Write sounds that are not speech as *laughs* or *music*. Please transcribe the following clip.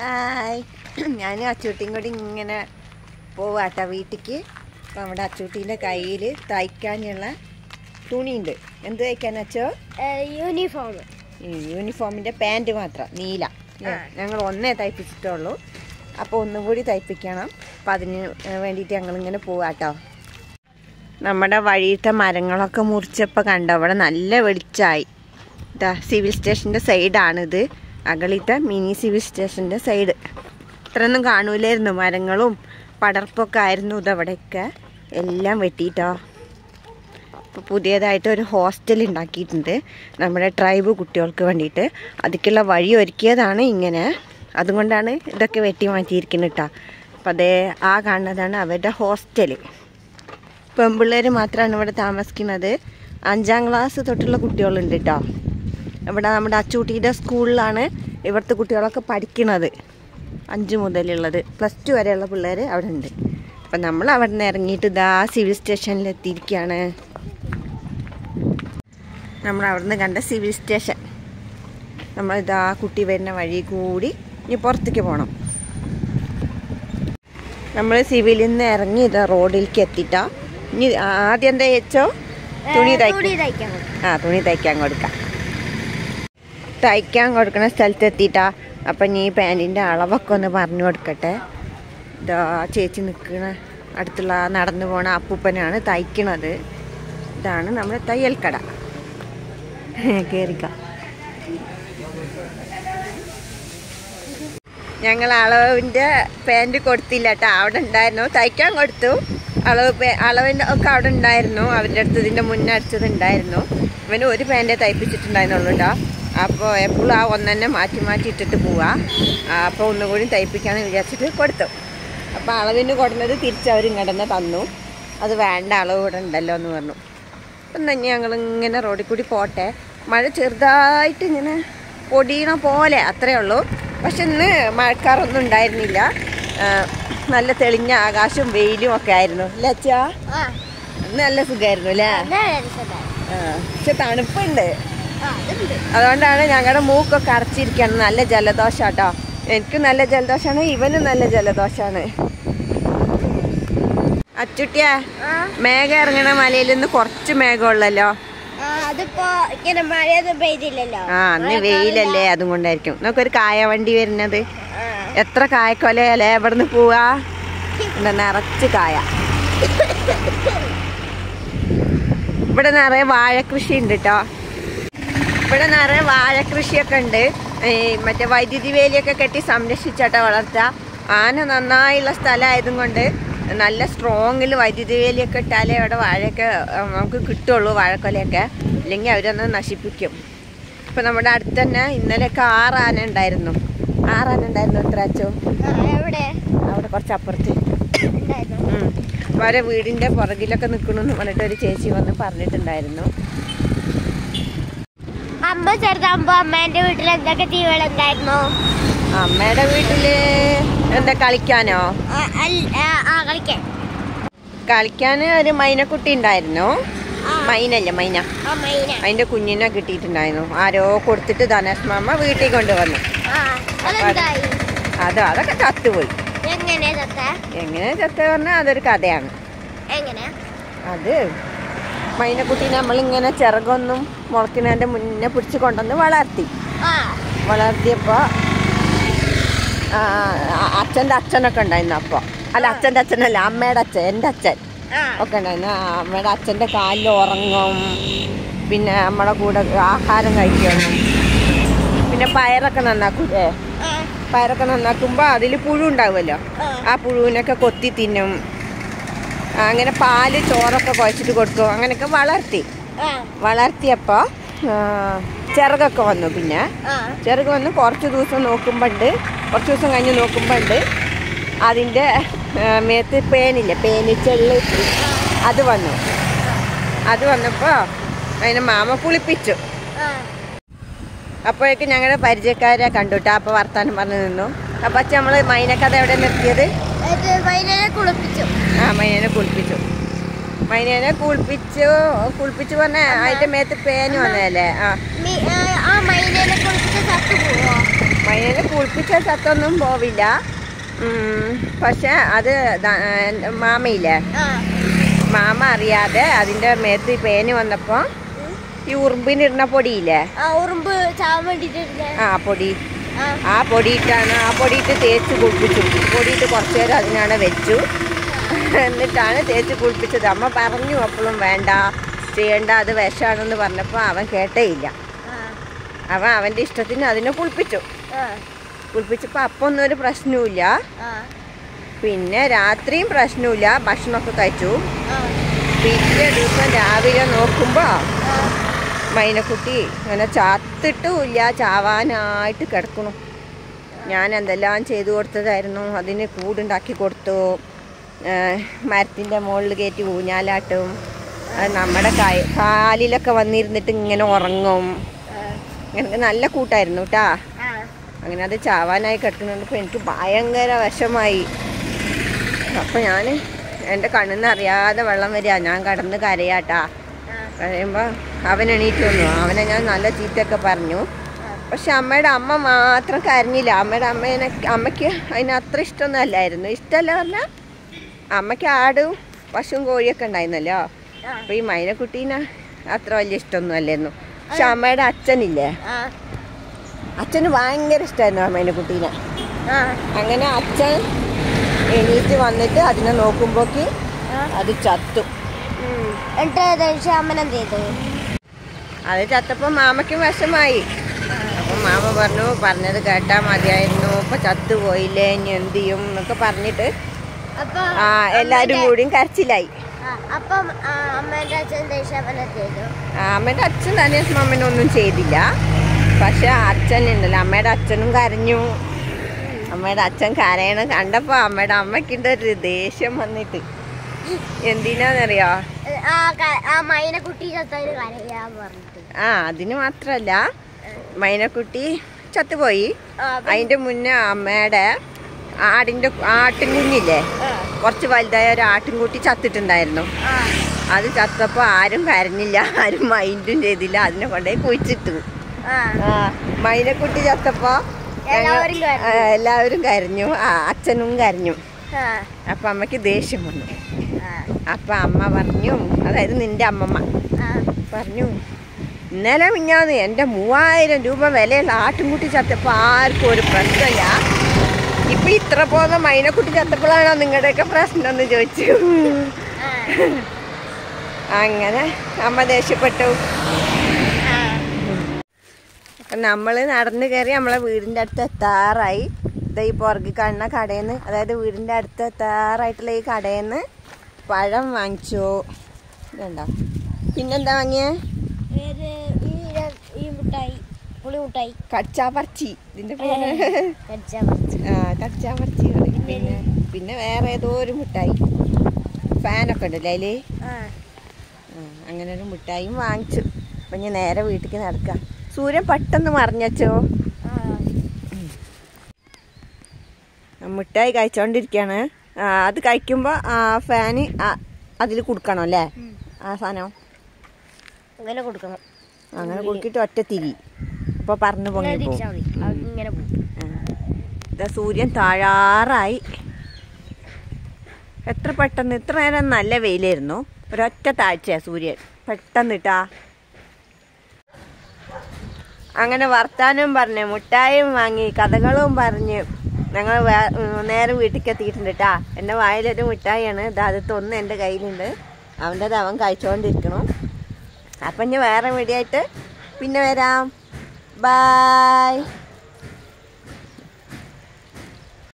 Hi. ഞാൻ അച്ചൂട്ടിയും കൂടി ഇങ്ങനെ പോവാട്ടോ വീട്ടിക്ക്. അപ്പോൾ നമ്മുടെ അച്ചൂട്ടീന്റെ കയ്യിൽ തയ്ക്കാനുള്ള തുണിയുണ്ട്. എന്ത് തയ്ക്കാൻ അച്ചോ? യൂണിഫോം യൂണിഫോമിന്റെ പാന്റ് മാത്രം നീല. ഞങ്ങൾ ഒന്നേ തയ്പ്പിച്ചിട്ടുള്ളൂ. അപ്പോൾ ഒന്നും കൂടി തയ്പ്പിക്കണം. അപ്പം അതിന് വേണ്ടിയിട്ട് ഞങ്ങളിങ്ങനെ പോവാട്ടോ. നമ്മുടെ വഴിയിട്ട മരങ്ങളൊക്കെ മുറിച്ചപ്പോൾ കണ്ടോ അവിടെ നല്ല വെളിച്ചമായി ഇതാ സിവിൽ സ്റ്റേഷന്റെ സൈഡാണിത് അകളിത്തെ മിനി സിവിൽ സ്റ്റേഷന്റെ സൈഡ്. ഇത്രയൊന്നും കാണൂലായിരുന്നു. മരങ്ങളും പടർപ്പൊക്കെ ആയിരുന്നു ഇതവിടെയൊക്കെ. എല്ലാം വെട്ടിയിട്ടോ. ഇപ്പോൾ പുതിയതായിട്ട് ഒരു ഹോസ്റ്റൽ ഉണ്ടാക്കിയിട്ടുണ്ട്. നമ്മുടെ ട്രൈബ് കുട്ടികൾക്ക് വേണ്ടിയിട്ട്. അതിക്കുള്ള വഴി ഒരുക്കിയതാണ് ഇങ്ങനെ. അതുകൊണ്ടാണ് ഇതൊക്കെ വെട്ടി മാറ്റിയിരിക്കുന്നത് കേട്ടോ അപ്പം അതേ ആ കാണുന്നതാണ് അവരുടെ ഹോസ്റ്റൽ പെൺപിള്ളേർ മാത്രമാണ് ഇവിടെ താമസിക്കുന്നത്. അഞ്ചാം ക്ലാസ് തൊട്ടുള്ള കുട്ടികളുണ്ട് കേട്ടോ ഇവിടെ നമ്മുടെ അച്ചൂട്ടിയുടെ സ്കൂളിലാണ് ഇവിടുത്തെ കുട്ടികളൊക്കെ പഠിക്കുന്നത് അഞ്ച് മുതലുള്ളത്. പ്ലസ് ടു വരെയുള്ള പിള്ളേർ അവിടെ ഉണ്ട് അപ്പം നമ്മൾ അവിടെ നിന്ന് ഇറങ്ങിയിട്ട് ഇതാ സിവിൽ സ്റ്റേഷനിൽ എത്തിയിരിക്കുകയാണ് നമ്മൾ അവിടെ നിന്ന് കണ്ട സിവിൽ സ്റ്റേഷൻ. നമ്മൾ ഇതാ കുട്ടി വരുന്ന വഴി കൂടി ഇനി പുറത്തേക്ക് പോകണം നമ്മൾ സിവിലിൽ നിന്ന് ഇറങ്ങി ഇതാ റോഡിലേക്ക് എത്തിയിട്ടാ ഇനി ആദ്യം എന്താ വെച്ചോ? തുണി തയ്ക്കാൻ ആ തുണി തയ്ക്കാൻ കൊടുക്കാം. തയ്ക്കാൻ കൊടുക്കുന്ന സ്ഥലത്ത് എത്തിയിട്ടാ അപ്പം നീ പാന്റിന്റെ അളവൊക്കെ ഒന്ന് പറഞ്ഞു കൊടുക്കട്ടെ. ഇതാ ചേച്ചി നിൽക്കുന്ന അടുത്തുള്ള നടന്നു പോണ അപ്പൂപ്പനാണ് തയ്ക്കണത്. ഇതാണ് നമ്മുടെ തയ്യൽ കട കയറിക്ക ഞങ്ങൾ അളവിന്റെ പാന്റ് കൊടുത്തില്ല കേട്ടോ. അവിടെ ഉണ്ടായിരുന്നു. തയ്ക്കാൻ കൊടുത്തു. അളവ് അളവിന്റെ ഒക്കെ അവിടെ ഉണ്ടായിരുന്നു. അവരുടെ അടുത്ത് ഇതിന്റെ മുന്നേ അടിച്ചത് ഉണ്ടായിരുന്നു. ഇവന് ഒരു പാന്റേ തയ്പ്പിച്ചിട്ടുണ്ടായിരുന്നുള്ളൂ കേട്ടോ. അപ്പോൾ എപ്പോഴും ആ ഒന്നെന്നെ മാറ്റി മാറ്റി ഇട്ടിട്ട് പോവാം. അപ്പോൾ ഒന്നുകൂടി തയ്പ്പിക്കാമെന്ന് വിചാരിച്ചിട്ട് കൊടുത്തു. അപ്പോൾ അളവിന് കൊടുന്നത് തിരിച്ചവർ കിടന്ന് തന്നു അത് വേണ്ട അളവ് ഇവിടെ ഉണ്ടല്ലോ എന്ന് പറഞ്ഞു. അപ്പം തന്നെ ഞങ്ങൾ ഇങ്ങനെ റോഡിൽ കൂടി പോട്ടെ. മഴ ചെറുതായിട്ട് ഇങ്ങനെ പൊടിയണ പോലെ അത്രയേ ഉള്ളൂ. പക്ഷെ ഇന്ന് മഴക്കാറൊന്നും ഉണ്ടായിരുന്നില്ല. നല്ല തെളിഞ്ഞ ആകാശവും വെയിലും ഒക്കെ ആയിരുന്നു. അല്ലേ അച്ഛാ? നല്ല സുഖമായിരുന്നു അല്ലേ. പക്ഷെ തണുപ്പുണ്ട്. അതുകൊണ്ടാണ് ഞങ്ങളുടെ മൂക്കൊക്കെ അരച്ചിരിക്കുകയാണ് നല്ല ജലദോഷം കേട്ടോ എനിക്ക് നല്ല ജലദോഷമാണ് ഇവനും നല്ല ജലദോഷമാണ് അച്ചുട്ടിയാ മേഘ ഇറങ്ങണ മലയിൽ നിന്ന് കുറച്ച് മേഘമുള്ളല്ലോ ആ, അന്ന് വെയിലല്ലേ അതും കൊണ്ടായിരിക്കും നമുക്കൊരു കായ വണ്ടി വരുന്നത്. എത്ര എത്ര കായക്കൊലയല്ലേ എവിടുന്ന് പോവാ? ഇവിടെ നിറച്ച് കായ. *laughs* ഇവിടെ നിറയെ വാഴ കൃഷി ഉണ്ട് കേട്ടോ ഇവിടെ നിറയെ വാഴ കൃഷിയൊക്കെ ഉണ്ട്. ഈ മറ്റേ വൈദ്യുതി വേലിയൊക്കെ കെട്ടി സംരക്ഷിച്ചാട്ട വളർത്ത. ആന നന്നായുള്ള സ്ഥലമായതും കൊണ്ട് നല്ല സ്ട്രോങ്ങിൽ വൈദ്യുതി വേലിയൊക്കെ ഇട്ടാലേ അവിടെ വാഴയൊക്കെ നമുക്ക് കിട്ടുള്ളൂ വാഴക്കൊലയൊക്കെ. അല്ലെങ്കിൽ അവരൊന്ന് നശിപ്പിക്കും. ഇപ്പം നമ്മുടെ അടുത്ത് തന്നെ ഇന്നലെയൊക്കെ ആറ് ആന ഉണ്ടായിരുന്നു. ആറ് ആന ഉണ്ടായിരുന്നു എത്ര അച്ചോ? അവിടെ കുറച്ച് അപ്പുറത്ത്. അവരെ വീടിന്റെ പുറകിലൊക്കെ നിൽക്കണമെന്ന് പറഞ്ഞിട്ട് ഒരു ചേച്ചി വന്ന് പറഞ്ഞിട്ടുണ്ടായിരുന്നു. അമ്മ ചെറുതാകുമ്പോ അമ്മേന്റെ വീട്ടിൽ എന്തൊക്കെ ജീവികൾ ഉണ്ടായിരുന്നു? അമ്മയുടെ വീട്ടിൽ എന്താ കളിക്കാനോ? കളിക്കാൻ. കളിക്കാൻ ഒരു മൈനക്കുട്ടി ഉണ്ടായിരുന്നു. മൈനല്ലേ മൈന? അതിന്റെ കുഞ്ഞിനെ കിട്ടിയിട്ടുണ്ടായിരുന്നു. ആരോ കൊടുത്തിട്ട് ധനേഷ് മാമ വീട്ടിൽ കൊണ്ടുവന്നു. അതോ അതൊക്കെ ചത്തുപോയി. എങ്ങനെ ചത്ത? പറഞ്ഞാൽ അതൊരു കഥയാണ്. എങ്ങനെ അത് മൈനക്കുട്ടീനെ നമ്മളിങ്ങനെ ചിറകൊന്നും മുളക്കിനെ മുന്നേ പിടിച്ച് കൊണ്ടുവന്ന് വളർത്തി. വളർത്തിയപ്പോൾ അച്ഛന്റെ അച്ഛനൊക്കെ ഉണ്ടായിരുന്നു അപ്പോൾ അല്ല അച്ഛന്റെ അച്ഛനല്ല അമ്മയുടെ അച്ഛൻ എന്റെ അച്ഛൻ ഒക്കെ ഉണ്ടായിരുന്നു. അമ്മയുടെ അച്ഛന്റെ കാലിൽ ഉറങ്ങും. പിന്നെ നമ്മുടെ കൂടെ ആഹാരം കഴിക്കണം. പിന്നെ പയറൊക്കെ നന്നാക്കൂലേ പയറൊക്കെ നന്നാക്കുമ്പോൾ അതിൽ പുഴു ഉണ്ടാവുമല്ലോ? ആ. പുഴുവിനൊക്കെ കൊത്തി തിന്നും. അങ്ങനെ പാൽ ചോറൊക്കെ കുഴച്ചിട്ട് കൊടുക്കും. അങ്ങനെയൊക്കെ വളർത്തി. വളർത്തിയപ്പോൾ ചിറകൊക്കെ വന്നു പിന്നെ. ചിറക് വന്ന് കുറച്ച് ദിവസം നോക്കുമ്പോണ്ട് കുറച്ച് ദിവസം കഴിഞ്ഞ് നോക്കുമ്പോണ്ട് അതിന്റെ മേത്ത് പേനില്ലേ ചെള്ളി അത് വന്നു. അത് വന്നപ്പോൾ അതിനെ മാമ കുളിപ്പിച്ചു. അപ്പോഴേക്കും ഞങ്ങളുടെ പരിചയക്കാരെ കണ്ടുട്ടാ അപ്പോൾ വർത്താനം പറഞ്ഞു നിന്നു. അപ്പോൾ നമ്മൾ മൈനക്കഥ എവിടെ നിർത്തിയത്? വൈകുന്നേരം കുളിപ്പിച്ചു. ആ മൈനേനെ കുളിപ്പിച്ചു. മൈനേനെ കുളിപ്പിച്ചു കുളിപ്പിച്ചു പറഞ്ഞ അതിന്റെ മേത്ത് പേന് വന്നതല്ലേ? ആ. മൈനേനെ കുളിപ്പിച്ച് ചത്തു പോവോ? മൈനനെ കുളിപ്പിച്ച ചത്തൊന്നും പോവില്ല. പക്ഷെ അത് മാമയില്ലേ? മാമ അറിയാതെ അതിന്റെ മേത്ത് പേന് വന്നപ്പോ ഈ ഉറുമ്പിനിടുന്ന പൊടിയില്ലേ? ആ പൊടി. ആ പൊടിയിട്ടാണ് ആ പൊടിയിട്ട് തേച്ച് കുളിപ്പിച്ചു. പൊടിയിട്ട് കുറച്ച് നേരം അതിനാണ് വെച്ചു. എന്നിട്ടാണ് തേച്ച് കുളിപ്പിച്ചത്. അമ്മ പറഞ്ഞു അപ്പോഴും വേണ്ട ചെയ്യേണ്ട അത് വിഷമാണെന്ന് പറഞ്ഞപ്പോൾ അവൻ കേട്ടേയില്ല അവൻ അവന്റെ ഇഷ്ടത്തിന് അതിനെ കുളിപ്പിച്ചു. കുളിപ്പിച്ചപ്പോൾ അപ്പം ഒന്നും ഒരു പ്രശ്നവുമില്ല. പിന്നെ രാത്രിയും പ്രശ്നമില്ല ഭക്ഷണമൊക്കെ കഴിച്ചു. പിന്നെ പിറ്റേ ദിവസം രാവിലെ നോക്കുമ്പോൾ മൈനക്കുട്ടി അങ്ങനെ ചത്തിട്ടുമില്ല ചാവാനായിട്ട് കിടക്കണു ഞാൻ എന്തെല്ലാം ചെയ്തു കൊടുത്തതായിരുന്നു അതിന് കൂടുണ്ടാക്കി കൊടുത്തു. മരത്തിന്റെ മുകളിൽ കയറ്റി ഊഞ്ഞാലാട്ടും. നമ്മുടെ കാലിലൊക്കെ വന്നിരുന്നിട്ട് ഇങ്ങനെ ഉറങ്ങും. അങ്ങനെ നല്ല കൂട്ടായിരുന്നു കേട്ടാ അങ്ങനെ അത് ചാവാനായി കിടക്കുന്നുണ്ടപ്പോൾ എനിക്ക് ഭയങ്കര വശമായി അപ്പം ഞാൻ എന്റെ കണ്ണിൽ നിന്ന് അറിയാതെ വെള്ളം വരിക. ഞാൻ കടന്ന് കരയാട്ടാ കരയുമ്പോൾ അവൻ എണീറ്റ് വന്നു. അവനെ ഞാൻ നല്ല ചീത്തയൊക്കെ പറഞ്ഞു. പക്ഷെ അമ്മയുടെ അമ്മ മാത്രം കരഞ്ഞില്ല. അമ്മയുടെ അമ്മേനെ അമ്മയ്ക്ക് അതിന് അത്ര ഇഷ്ടമൊന്നും അല്ലായിരുന്നു. ഇഷ്ടമല്ല പറഞ്ഞാൽ അമ്മയ്ക്ക് ആടും പശുവും കോഴിയൊക്കെ ഉണ്ടായിരുന്നല്ലോ. അപ്പം അപ്പോൾ ഈ മൈനക്കുട്ടീനെ അത്ര വലിയ ഇഷ്ടമൊന്നും അല്ലായിരുന്നു. പക്ഷെ അമ്മയുടെ അച്ഛനില്ലേ? അച്ഛന് ഭയങ്കര ഇഷ്ടമായിരുന്നു ആ മൈനക്കുട്ടീനെ. അങ്ങനെ അച്ഛൻ എണീറ്റ് വന്നിട്ട് അതിനെ നോക്കുമ്പോക്ക് അത് ചത്തു. എന്നിട്ട് ദേശം അമ്മൻ എന്ത് ചെയ്തു? അത് ചത്തപ്പോൾ മാമയ്ക്കും വിഷമായി. അപ്പം മാമ പറഞ്ഞു പറഞ്ഞത് കേട്ടാ മതിയായിരുന്നു. ഇപ്പൊ ചത്തുപോയില്ലേ ഇനി എന്ത് ചെയ്യും എന്നൊക്കെ പറഞ്ഞിട്ട് ആ എല്ലാരും കൂടിയും കരച്ചിലായി. അമ്മയുടെ അച്ഛൻ തന്നെ അമ്മനൊന്നും ചെയ്തില്ല. പക്ഷെ അച്ഛൻ ഉണ്ടല്ലോ അമ്മയുടെ അച്ഛനും കരഞ്ഞു. അമ്മയുടെ അച്ഛൻ കരയണം കണ്ടപ്പോ അമ്മയുടെ അമ്മക്കിന്റെ ഒരു ദേഷ്യം വന്നിട്ട്. എന്തിനാന്നറിയോ? ആ അതിന് മാത്രല്ല. മൈനക്കുട്ടി ചത്തുപോയി. അതിന്റെ മുന്നേ അമ്മയുടെ ആടിന്റെ ആട്ടിൻകുഞ്ഞില്ലേ? കുറച്ച് വലുതായ ഒരു ആട്ടിൻകുട്ടി ചത്തിട്ടുണ്ടായിരുന്നു. അത് ചത്തപ്പോ ആരും കരഞ്ഞില്ല ആരും മൈൻഡും ചെയ്തില്ല അതിനെ കൊണ്ടേ കുഴിച്ചിട്ടു. മൈനക്കുട്ടി ചത്തപ്പോ എല്ലാവരും കരഞ്ഞു. എല്ലാവരും കരഞ്ഞു. ആ അച്ഛനും കരഞ്ഞു. അപ്പൊ അമ്മയ്ക്ക് ദേഷ്യം വന്നു. അപ്പൊ അമ്മ പറഞ്ഞു അതായത് നിന്റെ അമ്മമ്മ പറഞ്ഞു ഇന്നലെ മിഞ്ഞാന്ന് എന്റെ മൂവായിരം രൂപ വിലയുള്ള ആട്ടുംകുട്ടി ചത്തപ്പോൾ ആർക്കും ഒരു പ്രശ്നമില്ല. ഇപ്പൊ ഇത്ര പോകുന്ന മൈനക്കുട്ടി ചത്തപ്പോഴാണോ നിങ്ങളുടെയൊക്കെ പ്രശ്നം? എന്ന് ചോദിച്ചു. അങ്ങനെ അമ്മ ദേഷ്യപ്പെട്ടു. നമ്മൾ നടന്നു കയറി നമ്മളെ വീടിന്റെ അടുത്ത് എത്താറായി. ഇതാ ഈ പുറകിൽ കാണുന്ന കടയിൽ നിന്ന് അതായത് വീടിന്റെ അടുത്ത് എത്താറായിട്ടുള്ള ഈ കടയിൽ നിന്ന് പഴം വാങ്ങിച്ചു. ഇതുണ്ടോ പിന്നെന്താ വാങ്ങിയേ? കച്ചാപ്പറച്ചി ഇതിന്റെ പേര്. ആ കച്ചാപർച്ചി പിന്നെ പിന്നെ വേറെ ഏതോ ഒരു മിഠായി ഫാനൊക്കെ ഉണ്ടല്ലേ അതിൽ? അങ്ങനെ ഒരു മിഠായിയും വാങ്ങിച്ചു. അപ്പൊ ഞാൻ നേരെ വീട്ടിലേക്ക് നടക്കാം. സൂര്യൻ പെട്ടെന്ന് മറിഞ്ഞച്ചോ. മിഠായി കഴിച്ചോണ്ടിരിക്കാണ് അത് കഴിക്കുമ്പോ ആ ഫാന് അതിൽ കൊടുക്കണം അല്ലേ? ആ സാധനം. അങ്ങനെ കൊടുക്കണം. അങ്ങനെ കൊടുക്കിട്ട് ഒറ്റ തിരി. അപ്പൊ പറഞ്ഞു പൊങ്ങി പോകും. സൂര്യൻ താഴാറായി. എത്ര പെട്ടെന്ന് ഇത്ര നേരം നല്ല വെയിലായിരുന്നു. ഒരൊറ്റ താഴ്ചയാ സൂര്യൻ. പെട്ടെന്ന് ഇട്ടാ അങ്ങനെ വർത്താനവും പറഞ്ഞ് മുട്ടായും വാങ്ങി കഥകളും പറഞ്ഞ് ഞങ്ങൾ നേരം വീട്ടിലേക്ക് എത്തിയിട്ടുണ്ട് കേട്ടാ എന്റെ വായിലൊരു മിഠായിയാണ്. ദാദത്ത് ഒന്ന് എന്റെ കയ്യിലുണ്ട്. അവന്റെത് അവൻ കഴിച്ചുകൊണ്ടിരിക്കണം അപ്പം ഇനി വേറെ വീഡിയോ പിന്നെ വരാം. ബായ്